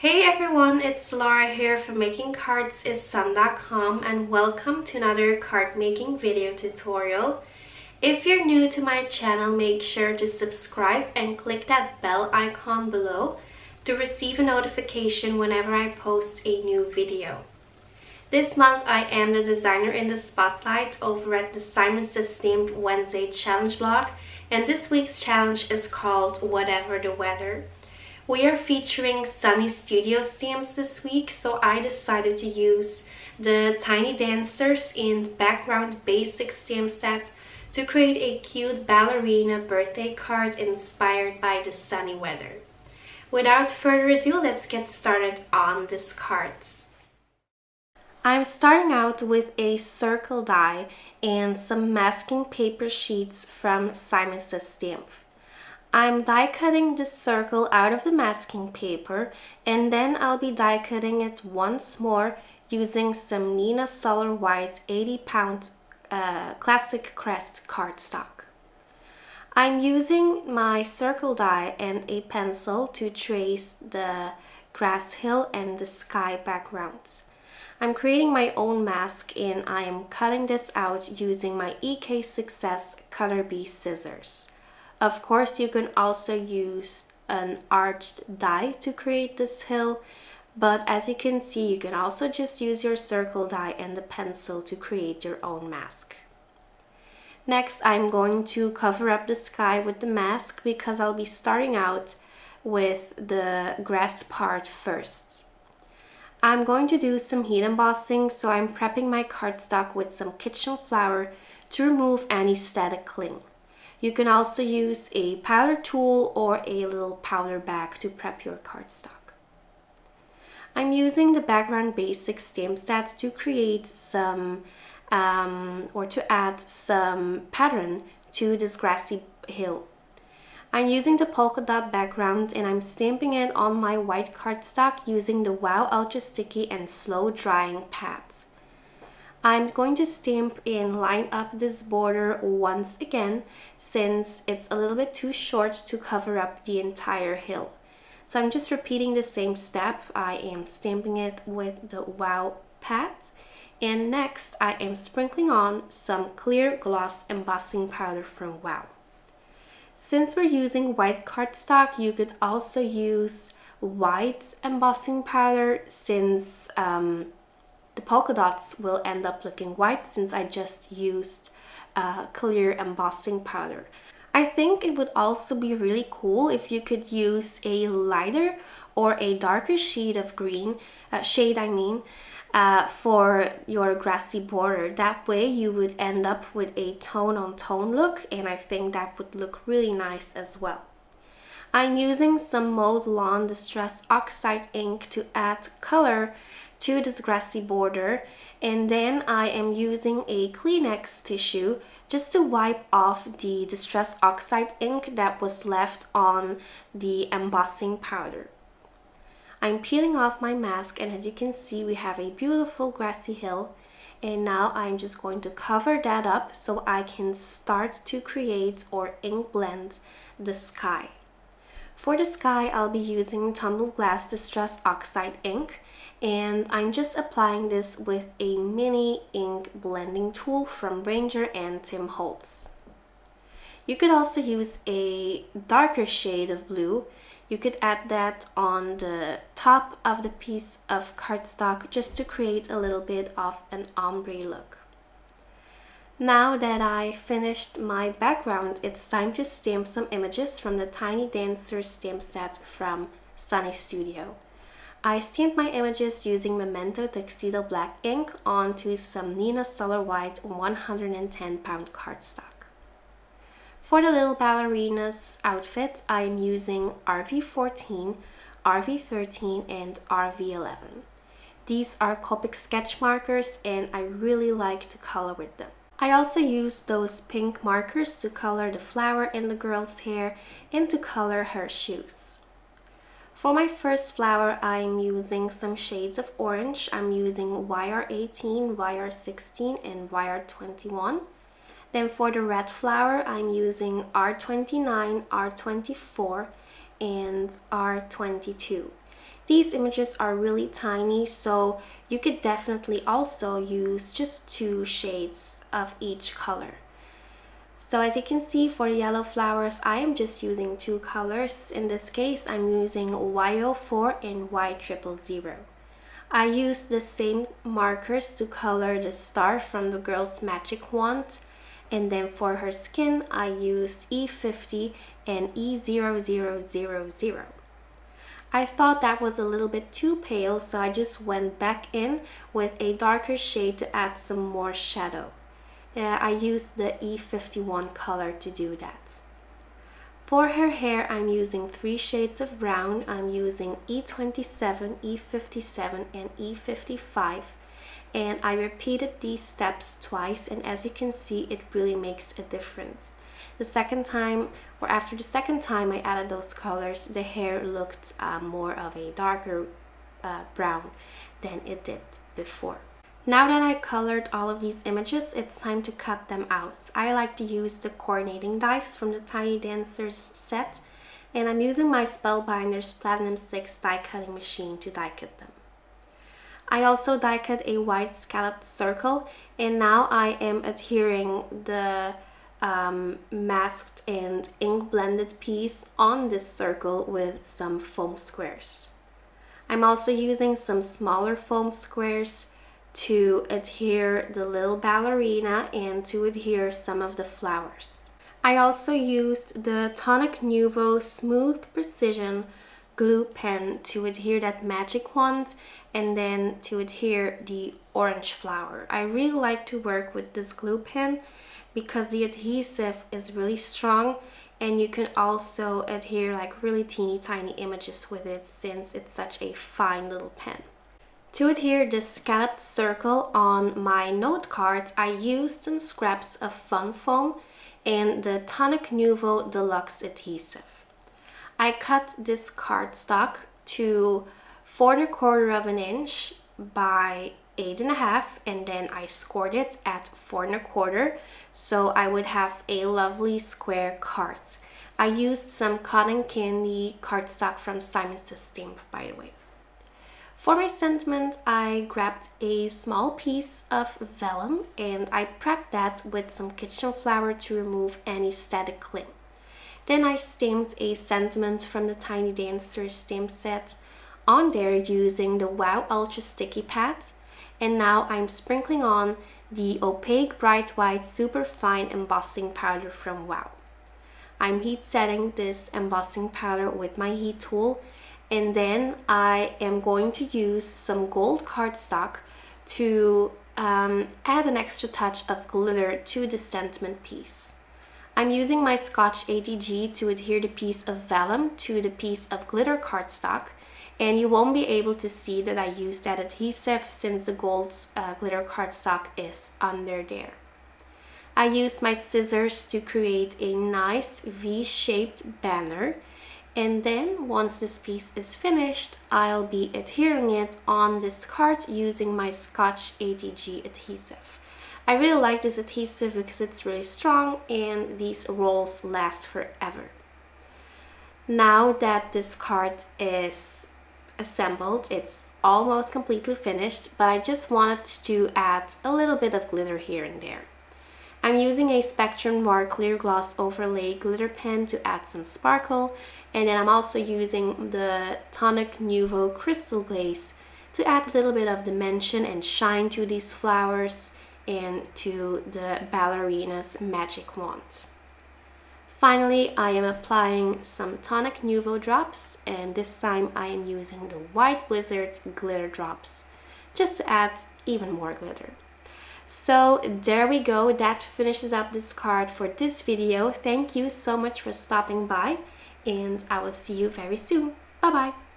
Hey everyone, it's Laura here from MakingCardsIsFun.com and welcome to another card making video tutorial. If you're new to my channel, make sure to subscribe and click that bell icon below to receive a notification whenever I post a new video. This month I am the designer in the spotlight over at the Simon Says Wednesday challenge blog and this week's challenge is called Whatever the Weather. We are featuring Sunny Studio stamps this week, so I decided to use the Tiny Dancers in Background Basic stamp set to create a cute ballerina birthday card inspired by the sunny weather. Without further ado, let's get started on this card. I'm starting out with a circle die and some masking paper sheets from Simon Says Stamp. I'm die cutting this circle out of the masking paper and then I'll be die cutting it once more using some Neenah Solar White 80 pound uh, classic crest cardstock. I'm using my circle die and a pencil to trace the grass hill and the sky backgrounds. I'm creating my own mask and I am cutting this out using my EK Success Cutter Bee scissors. Of course, you can also use an arched die to create this hill, but as you can see, you can also just use your circle die and the pencil to create your own mask. Next, I'm going to cover up the sky with the mask because I'll be starting out with the grass part first. I'm going to do some heat embossing, so I'm prepping my cardstock with some kitchen flour to remove any static cling. You can also use a powder tool or a little powder bag to prep your cardstock. I'm using the background basic stamp set to create some um, or to add some pattern to this grassy hill. I'm using the polka dot background and I'm stamping it on my white cardstock using the Wow Ultra Sticky and Slow Drying pads. I'm going to stamp and line up this border once again since it's a little bit too short to cover up the entire hill. So I'm just repeating the same step. I am stamping it with the Wow pad and next I am sprinkling on some clear gloss embossing powder from Wow. Since we're using white cardstock, you could also use white embossing powder since um, the polka dots will end up looking white since I just used uh, clear embossing powder. I think it would also be really cool if you could use a lighter or a darker shade of green, uh, shade I mean, uh, for your grassy border. That way you would end up with a tone on tone look and I think that would look really nice as well. I'm using some Mowed Lawn Distress Oxide ink to add color to this grassy border and then I am using a Kleenex tissue just to wipe off the Distress Oxide ink that was left on the embossing powder. I'm peeling off my mask and as you can see we have a beautiful grassy hill and now I'm just going to cover that up so I can start to create or ink blend the sky. For the sky, I'll be using Tumbled Glass Distress Oxide ink and I'm just applying this with a mini ink blending tool from Ranger and Tim Holtz. You could also use a darker shade of blue. You could add that on the top of the piece of cardstock just to create a little bit of an ombre look. Now that I finished my background, it's time to stamp some images from the Tiny Dancer stamp set from Sunny Studio. I stamped my images using Memento Tuxedo Black ink onto some Neenah Solar White 110 pound cardstock. For the little ballerina's outfit, I am using RV14, RV13, and RV11. These are Copic sketch markers and I really like to color with them. I also use those pink markers to color the flower in the girl's hair and to color her shoes. For my first flower, I'm using some shades of orange. I'm using YR18, YR16, and YR21. Then for the red flower, I'm using R29, R24, and R22. These images are really tiny, so you could definitely also use just two shades of each color. So as you can see for yellow flowers, I am just using two colors. In this case, I'm using Y04 and Y000. I use the same markers to color the star from the girl's magic wand. And then for her skin, I used E50 and E0000. I thought that was a little bit too pale, so I just went back in with a darker shade to add some more shadow. Uh, I used the E51 color to do that. For her hair, I'm using three shades of brown. I'm using E27, E57, and E55. And I repeated these steps twice, and as you can see, it really makes a difference. The second time, or after the second time I added those colors, the hair looked uh, more of a darker uh, brown than it did before. Now that I colored all of these images, it's time to cut them out. I like to use the coordinating dies from the Tiny Dancers set and I'm using my Spellbinders Platinum 6 die cutting machine to die cut them. I also die cut a white scalloped circle and now I am adhering the um, masked and ink blended piece on this circle with some foam squares. I'm also using some smaller foam squares to adhere the little ballerina and to adhere some of the flowers. I also used the Tonic Nuvo Smooth Precision glue pen to adhere that magic wand and then to adhere the orange flower. I really like to work with this glue pen because the adhesive is really strong and you can also adhere like really teeny tiny images with it since it's such a fine little pen. To adhere the scalloped circle on my note cards, I used some scraps of Fun Foam and the Tonic Nuvo Deluxe adhesive. I cut this cardstock to four and a quarter of an inch by eight and a half and then I scored it at four and a quarter so I would have a lovely square card. I used some cotton candy cardstock from Simon Says Stamp by the way. For my sentiment, I grabbed a small piece of vellum and I prepped that with some kitchen flour to remove any static cling. Then I stamped a sentiment from the Tiny Dancer stamp set on there using the Wow Ultra Sticky Pad. And now I'm sprinkling on the opaque bright white super fine embossing powder from Wow. I'm heat setting this embossing powder with my heat tool and then I am going to use some gold cardstock to um, add an extra touch of glitter to the sentiment piece. I'm using my Scotch ATG to adhere the piece of vellum to the piece of glitter cardstock and you won't be able to see that I used that adhesive since the gold uh, glitter cardstock is under there. I used my scissors to create a nice V-shaped banner and then once this piece is finished I'll be adhering it on this card using my Scotch ATG adhesive. I really like this adhesive because it's really strong and these rolls last forever. Now that this card is assembled, it's almost completely finished, but I just wanted to add a little bit of glitter here and there. I'm using a Spectrum Noir Clear Gloss Overlay glitter pen to add some sparkle and then I'm also using the Tonic Nuvo Crystal Glaze to add a little bit of dimension and shine to these flowers and to the ballerina's magic wand. Finally, I am applying some Tonic Nuvo drops and this time I am using the White Blizzard glitter drops just to add even more glitter. So there we go, that finishes up this card for this video. Thank you so much for stopping by and I will see you very soon. Bye bye!